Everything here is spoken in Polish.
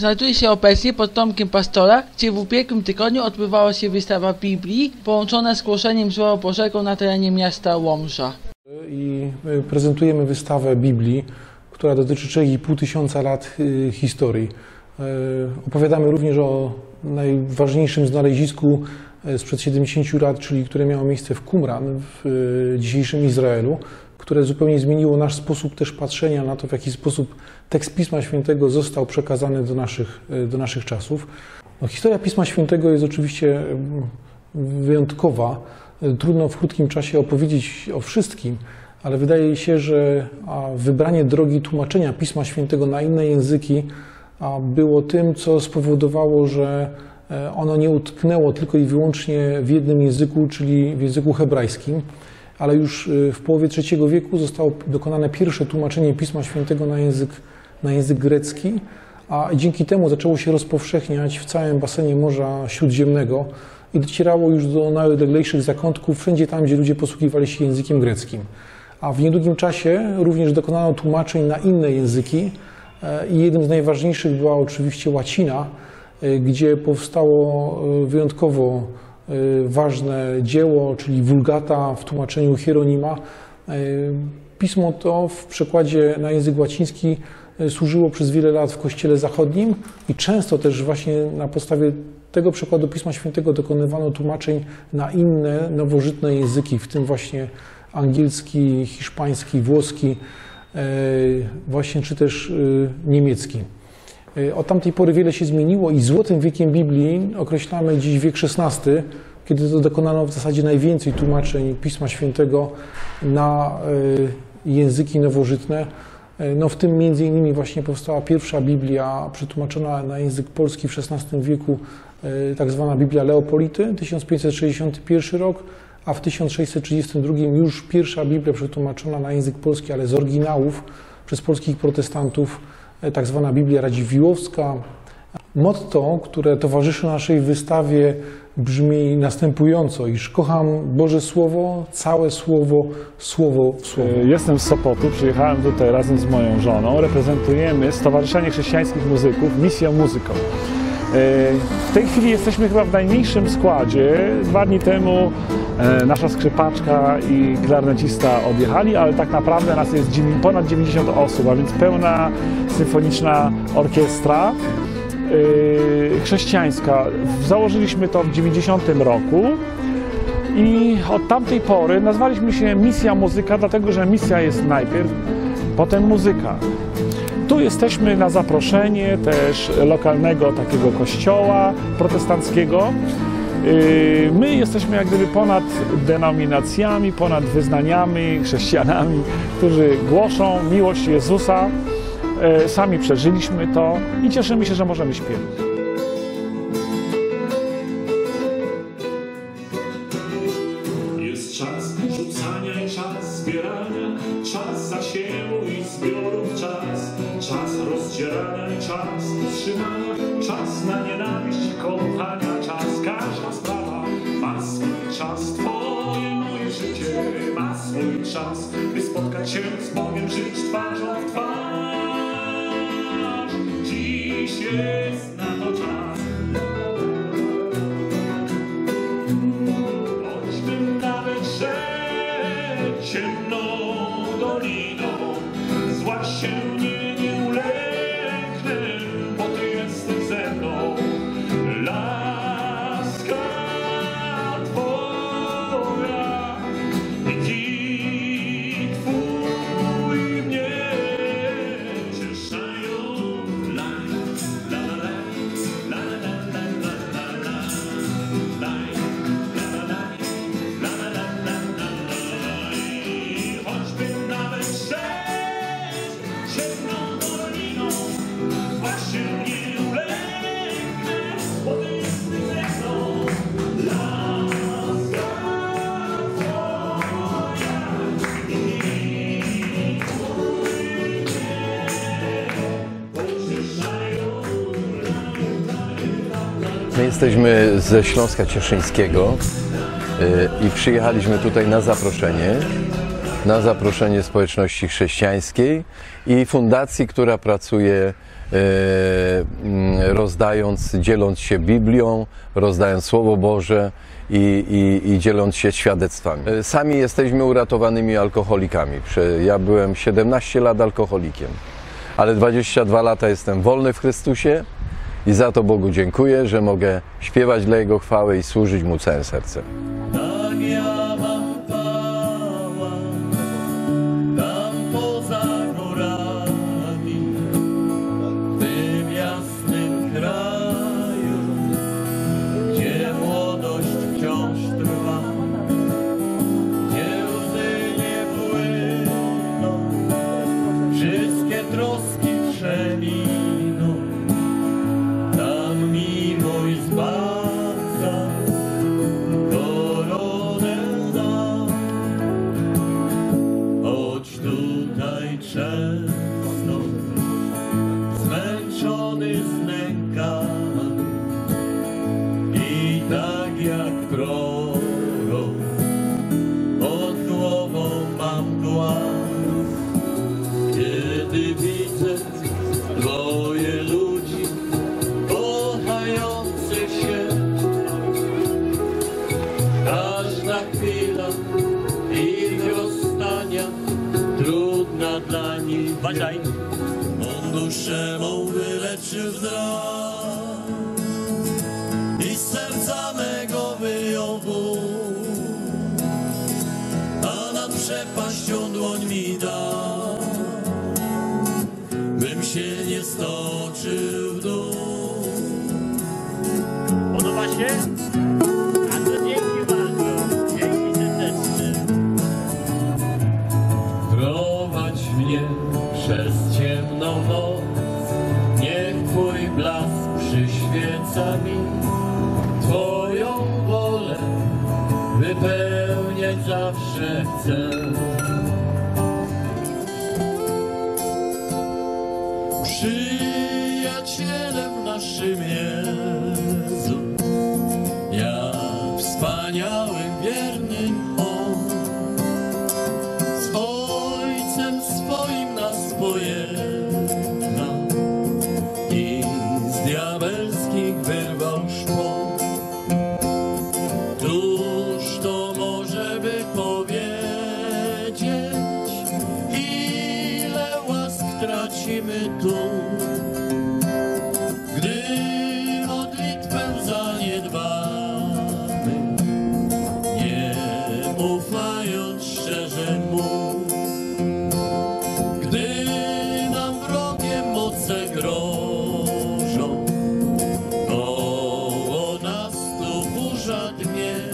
Znajduję się obecnie pod domkiem pastora, gdzie w ubiegłym tygodniu odbywała się wystawa Biblii połączona z głoszeniem Słowa Bożego na terenie miasta Łomża. I y, prezentujemy wystawę Biblii, która dotyczy 3,5 tysiąca lat y, historii. Y, Opowiadamy również o najważniejszym znalezisku sprzed 70 lat, czyli które miało miejsce w Qumran w dzisiejszym Izraelu, które zupełnie zmieniło nasz sposób też patrzenia na to, w jaki sposób tekst Pisma Świętego został przekazany do naszych, y, do naszych czasów. No, historia Pisma Świętego jest oczywiście y, wyjątkowa. Trudno w krótkim czasie opowiedzieć o wszystkim, ale wydaje się, że wybranie drogi tłumaczenia Pisma Świętego na inne języki było tym, co spowodowało, że e, ono nie utknęło tylko i wyłącznie w jednym języku, czyli w języku hebrajskim, ale już y, w połowie III wieku zostało dokonane pierwsze tłumaczenie Pisma Świętego na język, na język grecki, a dzięki temu zaczęło się rozpowszechniać w całym basenie Morza Śródziemnego i docierało już do najodleglejszych zakątków, wszędzie tam, gdzie ludzie posługiwali się językiem greckim. A w niedługim czasie również dokonano tłumaczeń na inne języki e, i jednym z najważniejszych była oczywiście łacina, e, gdzie powstało e, wyjątkowo ważne dzieło, czyli Vulgata w tłumaczeniu Hieronima. E, Pismo to w przekładzie na język łaciński e, służyło przez wiele lat w Kościele Zachodnim i często też właśnie na podstawie tego przekładu Pisma Świętego dokonywano tłumaczeń na inne, nowożytne języki, w tym właśnie angielski, hiszpański, włoski, właśnie czy też niemiecki. E, Od tamtej pory wiele się zmieniło i złotym wiekiem Biblii określamy dziś wiek XVI, kiedy to dokonano w zasadzie najwięcej tłumaczeń Pisma Świętego na e, języki nowożytne. E, No w tym między innymi właśnie powstała pierwsza Biblia przetłumaczona na język polski w XVI wieku, tak zwana Biblia Leopolity, 1561 rok, a w 1632 już pierwsza Biblia przetłumaczona na język polski, ale z oryginałów przez polskich protestantów, tak zwana Biblia Radziwiłłowska. Motto, które towarzyszy naszej wystawie brzmi następująco, iż kocham Boże Słowo, całe Słowo, Słowo w Słowo. Jestem z Sopotu, przyjechałem tutaj razem z moją żoną. Reprezentujemy Stowarzyszenie Chrześcijańskich Muzyków Misją Muzyką. E, W tej chwili jesteśmy chyba w najmniejszym składzie. Dwa dni temu e, nasza skrzypaczka i klarnecista odjechali, ale tak naprawdę nas jest ponad 90 osób, a więc pełna symfoniczna orkiestra e, chrześcijańska. Założyliśmy to w 90 roku. I od tamtej pory nazwaliśmy się Misja Muzyka, dlatego że misja jest najpierw, potem muzyka. Tu jesteśmy na zaproszenie też lokalnego takiego kościoła protestanckiego. Yy, My jesteśmy jak gdyby ponad denominacjami, ponad wyznaniami, chrześcijanami, którzy głoszą miłość Jezusa. Yy, Sami przeżyliśmy to i cieszymy się, że możemy śpiewać. Czas trzymania, czas na nienawiść kochania, czas każda sprawa ma swój czas, twoje moje życie ma swój czas, by spotkać się z Bogiem, żyć twarzą w twarz. Dziś jest jesteśmy ze Śląska Cieszyńskiego y, i przyjechaliśmy tutaj na zaproszenie. na zaproszenie społeczności chrześcijańskiej i fundacji, która pracuje e, mm, rozdając, dzieląc się Biblią, rozdając Słowo Boże i, i, i dzieląc się świadectwami. E, Sami jesteśmy uratowanymi alkoholikami. Ja byłem 17 lat alkoholikiem, ale 22 lata jestem wolny w Chrystusie i za to Bogu dziękuję, że mogę śpiewać dla Jego chwały i służyć Mu całym sercem. Tutaj Uważaj! On duszę mą wyleczył wzrok i serca mego wyjął ból, a nad przepaścią dłoń mi dał, bym się nie stoczył w dół. Podoba się? Twój blask przyświeca mi. Twoją wolę wypełniać zawsze chcę. Przyjacielem naszym Jezu, jak wspaniałym, nich wyrwał. burza dmie.